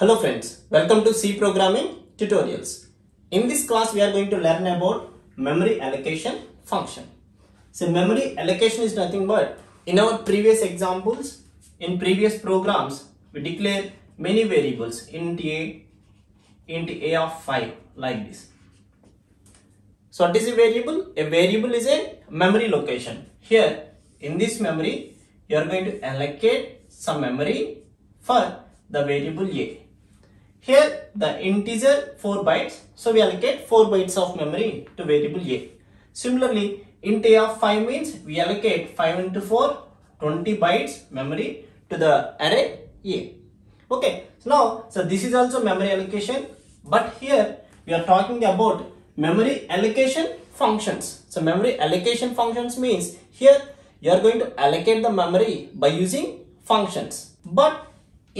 Hello friends, welcome to C programming tutorials. In this class we are going to learn about memory allocation function. So memory allocation is nothing but in our previous examples, in previous programs, we declare many variables int a, int a of 5 like this. So what is a variable? A variable is a memory location. Here in this memory you are going to allocate some memory for the variable a. Here the integer 4 bytes so we allocate 4 bytes of memory to variable a. Similarly int a of 5 means we allocate 5 into 4 20 bytes memory to the array a. Okay so now so this is also memory allocation but here we are talking about memory allocation functions. So memory allocation functions means here you are going to allocate the memory by using functions. But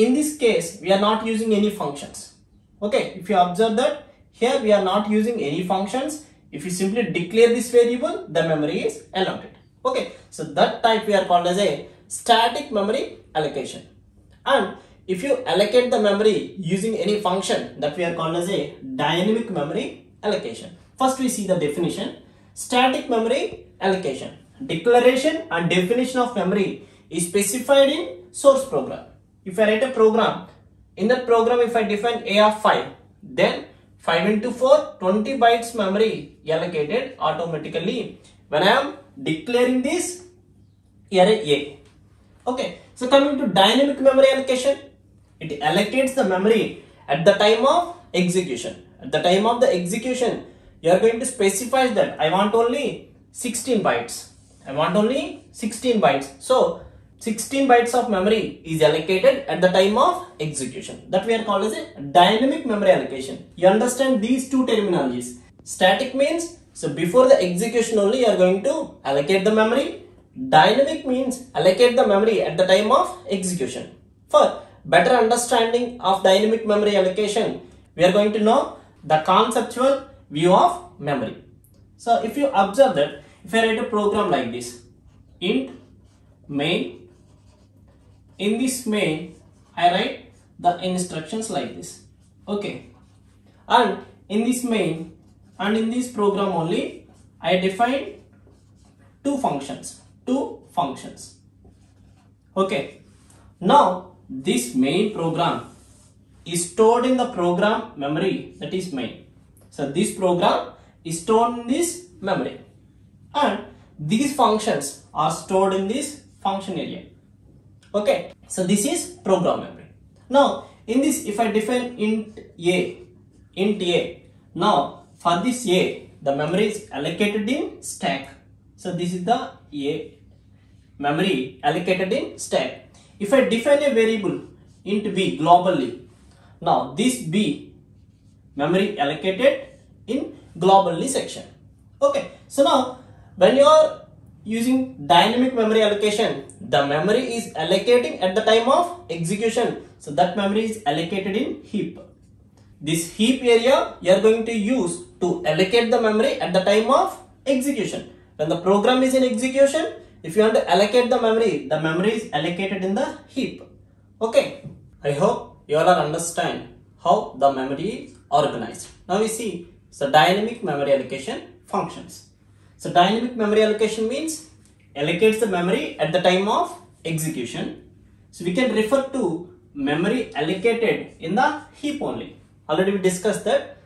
in this case we are not using any functions. Okay, if you observe that here we are not using any functions. If you simply declare this variable, the memory is allotted. Okay, so that type we are called as a static memory allocation. And if you allocate the memory using any function that we are called as a dynamic memory allocation. First we see the definition. Static memory allocation. Declaration and definition of memory is specified in source program. If I write a program, in that program if I define a of 5, then 5 into 4, 20 bytes memory allocated automatically when I am declaring this array A. Okay, so coming to dynamic memory allocation, it allocates the memory at the time of execution. At the time of the execution, you are going to specify that I want only 16 bytes. I want only 16 bytes. So 16 bytes of memory is allocated at the time of execution. That we are called as a dynamic memory allocation. You understand these two terminologies. Static means so before the execution only you are going to allocate the memory. Dynamic means allocate the memory at the time of execution. For better understanding of dynamic memory allocation, we are going to know the conceptual view of memory. So if you observe that, if I write a program like this, int main, in this main, I write the instructions like this. Okay. And in this main and in this program only, I define two functions, two functions. Okay. Now this main program is stored in the program memory that is main. So this program is stored in this memory and these functions are stored in this function area. Okay, so this is program memory. Now in this if I define int a, int a, now for this a the memory is allocated in stack. So this is the a memory allocated in stack. If I define a variable int b globally, now this b memory allocated in globally section. Okay, so now when you are using dynamic memory allocation, the memory is allocating at the time of execution. So that memory is allocated in heap. This heap area you are going to use to allocate the memory at the time of execution. When the program is in execution, if you want to allocate the memory, the memory is allocated in the heap. Okay, I hope you all are understand how the memory is organized. Now we see so dynamic memory allocation functions. So dynamic memory allocation means allocates the memory at the time of execution. So we can refer to memory allocated in the heap only. Already we discussed that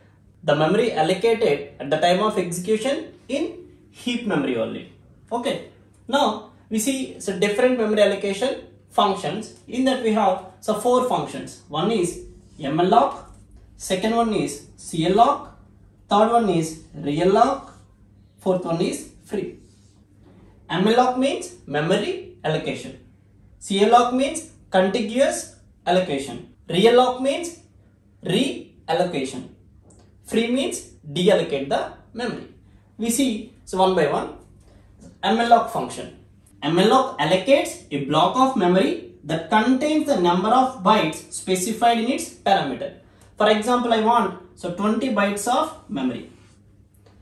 the memory allocated at the time of execution in heap memory only. Okay. Now we see so different memory allocation functions. In that we have so four functions. One is malloc, second one is calloc, third one is realloc, fourth one is free. malloc means memory allocation. calloc means contiguous allocation. realloc means reallocation. Free means deallocate the memory. We see so one by one. malloc function. malloc allocates a block of memory that contains the number of bytes specified in its parameter. For example, I want so 20 bytes of memory.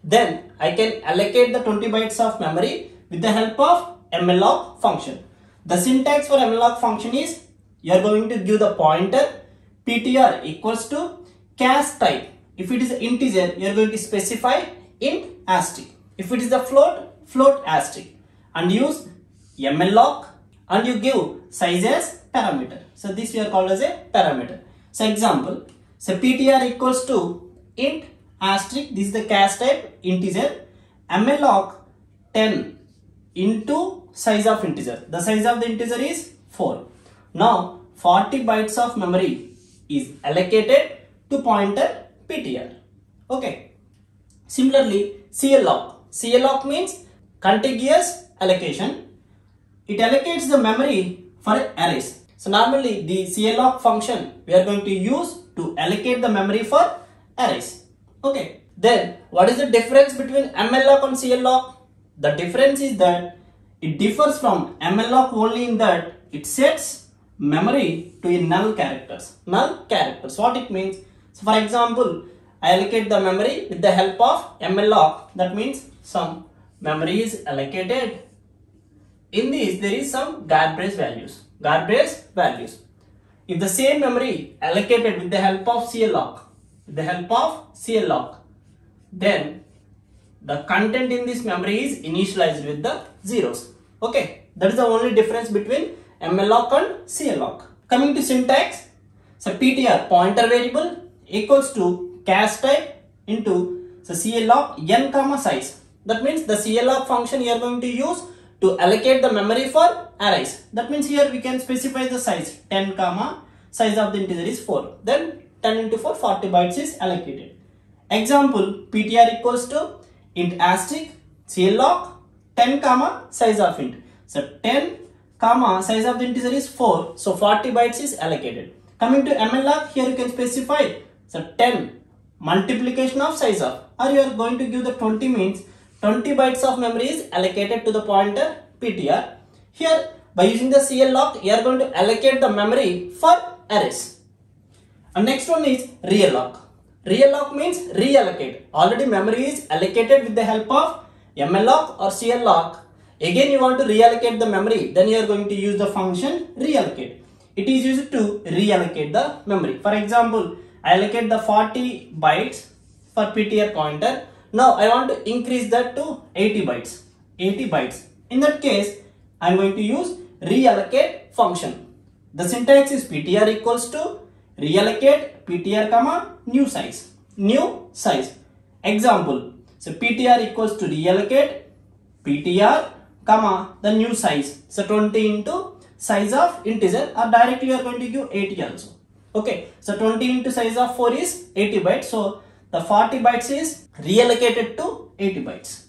Then I can allocate the 20 bytes of memory with the help of malloc function. The syntax for malloc function is you are going to give the pointer PTR equals to cast type. If it is integer, you are going to specify int asterisk. If it is a float, float asterisk. And use malloc and you give size as parameter. So this we are called as a parameter. So example, so PTR equals to int asterisk, this is the cast type integer, malloc 10 into size of integer. The size of the integer is 4. Now 40 bytes of memory is allocated to pointer PTR. Okay. Similarly, calloc. calloc means contiguous allocation. It allocates the memory for arrays. So normally the calloc function we are going to use to allocate the memory for arrays. Okay. Then what is the difference between malloc and calloc? The difference is that it differs from malloc only in that it sets memory to a null characters. Null characters. What it means? So for example, I allocate the memory with the help of malloc. That means some memory is allocated. In this, there is some garbage values. Garbage values. If the same memory allocated with the help of calloc, with the help of calloc, then the content in this memory is initialized with the zeros. Okay, that is the only difference between malloc and calloc. Coming to syntax, so PTR pointer variable equals to cast type into so calloc n comma size. That means the calloc function you are going to use to allocate the memory for arrays. That means here we can specify the size 10 comma size of the integer is 4. Then 10 into 4 40 bytes is allocated. Example PTR equals to int asterisk calloc 10 comma size of int. So 10 comma size of the integer is 4. So 40 bytes is allocated. Coming to malloc here you can specify so 10 multiplication of size of or you are going to give the 20 means 20 bytes of memory is allocated to the pointer PTR. Here by using the calloc you are going to allocate the memory for arrays. And next one is realloc. Real lock means reallocate. Already memory is allocated with the help of malloc or calloc. Again you want to reallocate the memory. Then you are going to use the function reallocate. It is used to reallocate the memory. For example, I allocate the 40 bytes for PTR pointer. Now I want to increase that to 80 bytes. 80 bytes. In that case, I am going to use reallocate function. The syntax is PTR equals to reallocate PTR comma new size. New size. Example. So PTR equals to reallocate PTR comma the new size. So 20 into size of integer or directly you are going to give 80 also. Okay. So 20 into size of 4 is 80 bytes. So the 40 bytes is reallocated to 80 bytes.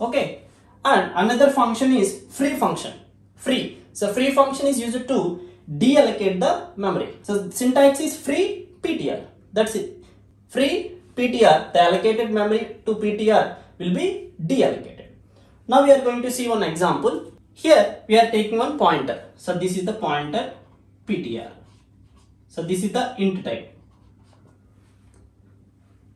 Okay. And another function is free function. Free. So free function is used to deallocate the memory. So syntax is free PTR. That's it. Free PTR, the allocated memory to PTR will be deallocated. Now we are going to see one example. Here we are taking one pointer. So this is the pointer PTR. So this is the int type.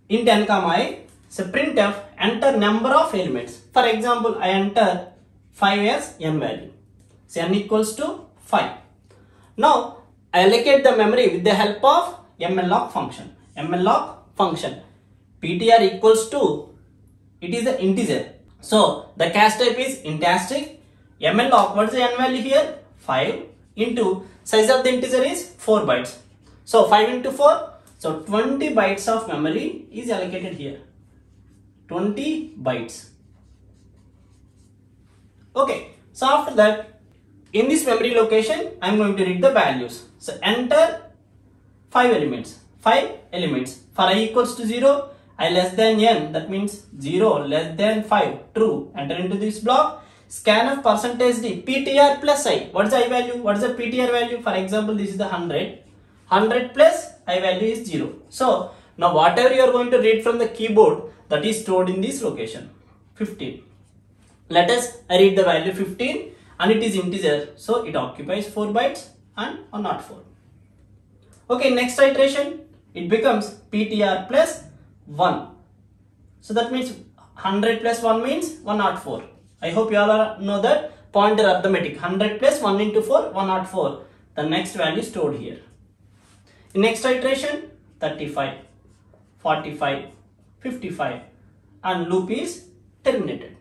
Int n comma i. So printf enter number of elements. For example, I enter 5 as n value. So n equals to 5. Now I allocate the memory with the help of malloc function. malloc function ptr equals to it is an integer. So the cast type is int asterisk. malloc what is the n value here? 5 into size of the integer is 4 bytes. So 5 into 4 so 20 bytes of memory is allocated here. 20 bytes. Okay. So after that in this memory location I am going to read the values. So enter 5 elements. 5 elements. For i equals to 0 i less than n that means 0 less than 5 true. Enter into this block. Scan of percentage d ptr plus i. What is the i value? What is the ptr value? For example this is the 100. 100 plus i value is 0. So now whatever you are going to read from the keyboard that is stored in this location 15. Let us read the value 15 and it is integer so it occupies 4 bytes and or not 4. Okay next iteration it becomes ptr plus 1. So that means 100 plus 1 means 104. I hope you all are, know that pointer arithmetic 100 plus 1 into 4 104 the next value stored here. In next iteration 35, 45, 55 and loop is terminated.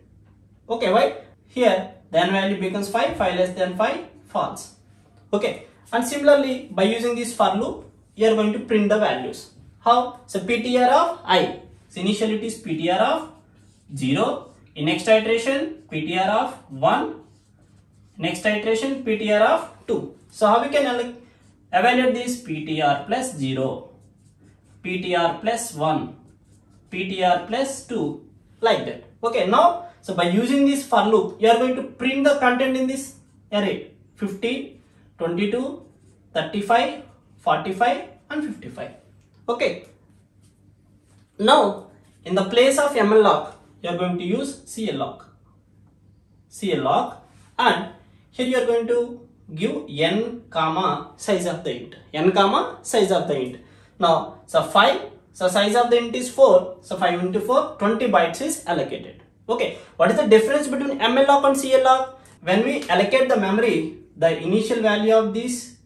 Okay, why? Here the n value becomes 5, 5 less than 5, false. Okay, and similarly by using this for loop, you are going to print the values. How? So PTR of i. So initially it is PTR of 0. In next iteration, PTR of 1. Next iteration, PTR of 2. So how we can evaluate this PTR plus 0, PTR plus 1, PTR plus 2 like that. Okay, now so by using this for loop, you are going to print the content in this array 15, 22, 35, 45 and 55. Okay. Now in the place of malloc, you are going to use calloc. calloc and here you are going to give n comma size of the int. n comma size of the int. Now so 5 so size of the int is 4 so 5 into 4 20 bytes is allocated. Okay, what is the difference between malloc and calloc? When we allocate the memory, the initial value of this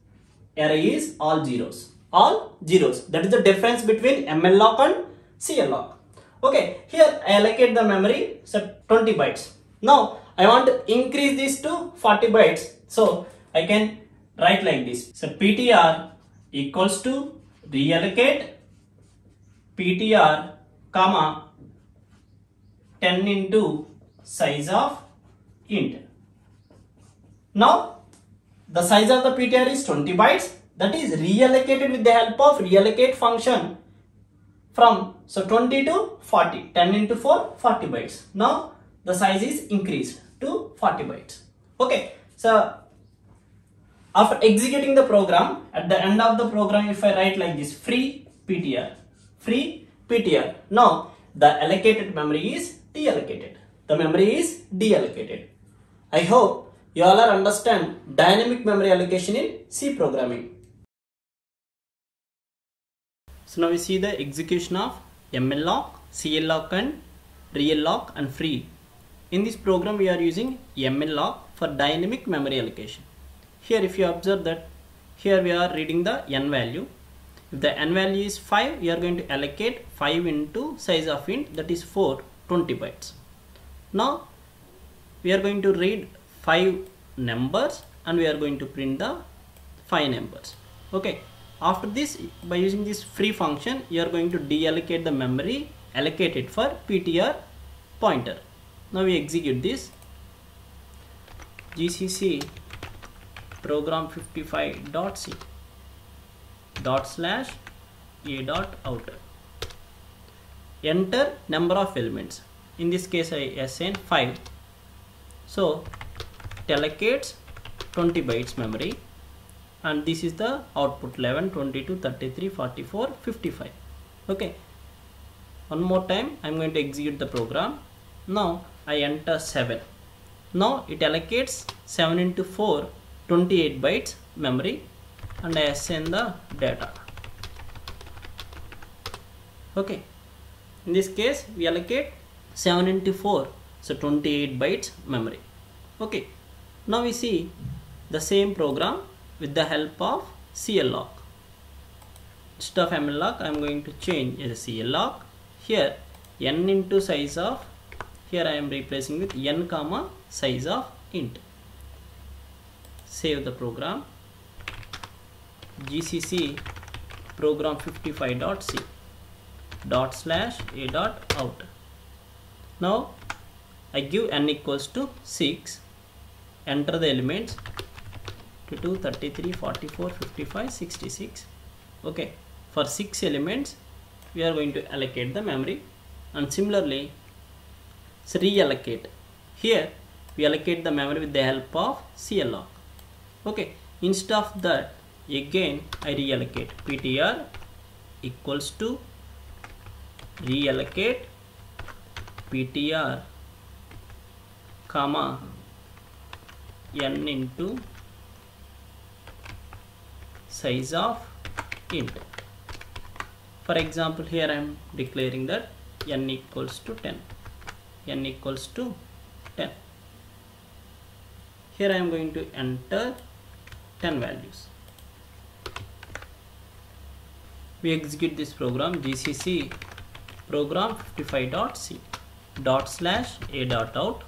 array is all zeros. All zeros. That is the difference between malloc and calloc. Okay, here I allocate the memory, so 20 bytes. Now I want to increase this to 40 bytes. So I can write like this. So PTR equals to reallocate PTR comma 10 into size of int. Now the size of the PTR is 20 bytes that is reallocated with the help of reallocate function from so 20 to 40 10 into 4 40 bytes. Now the size is increased to 40 bytes. Okay so after executing the program at the end of the program if I write like this free PTR free PTR now the allocated memory is deallocated. The memory is deallocated. I hope you all are understand dynamic memory allocation in C programming. So now we see the execution of malloc, calloc and realloc and free. In this program we are using malloc for dynamic memory allocation. Here if you observe that here we are reading the n value. If the n value is 5 we are going to allocate 5 into size of int that is 4 20 bytes. Now we are going to read 5 numbers and we are going to print the 5 numbers. Okay. After this by using this free function you are going to deallocate the memory allocated for PTR pointer. Now we execute this gcc program 55.c dot slash a dot outer enter number of elements. In this case I assign 5 so it allocates 20 bytes memory. And this is the output 11 22 33 44 55 okay. One more time I'm going to execute the program. Now I enter 7 now it allocates 7 into 4 28 bytes memory. And I assign the data. Okay in this case we allocate 7 into 4 so 28 bytes memory. Okay. Now we see the same program with the help of calloc instead of malloc i am going to change as a calloc here n into size of here i am replacing with n comma size of int. Save the program. Gcc program 55.c dot slash a dot out. Now I give n equals to 6 enter the elements. 22 33 44 55 66 okay. For 6 elements we are going to allocate the memory. And similarly reallocate. Here we allocate the memory with the help of calloc okay. Instead of that again I reallocate. Ptr equals to reallocate ptr comma n into size of int. For example here I am declaring that n equals to 10 n equals to 10 here I am going to enter 10 values. We execute this program gcc program 55.c dot slash a dot out.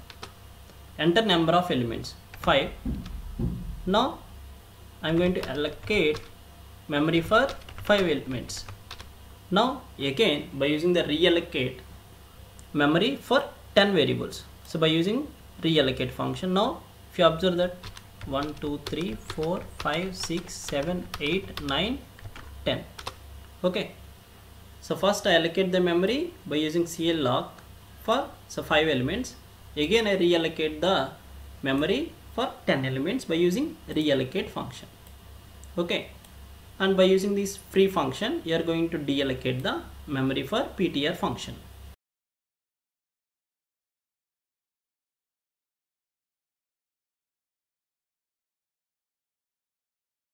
Enter number of elements. 5 now I'm going to allocate memory for 5 elements. Now again by using the reallocate memory for 10 variables. So by using reallocate function now if you observe that 1 2 3 4 5 6 7 8 9 10 okay so first I allocate the memory by using calloc for so 5 elements. Again I reallocate the memory for 10 elements by using reallocate function. Okay. And by using this free function you are going to deallocate the memory for ptr function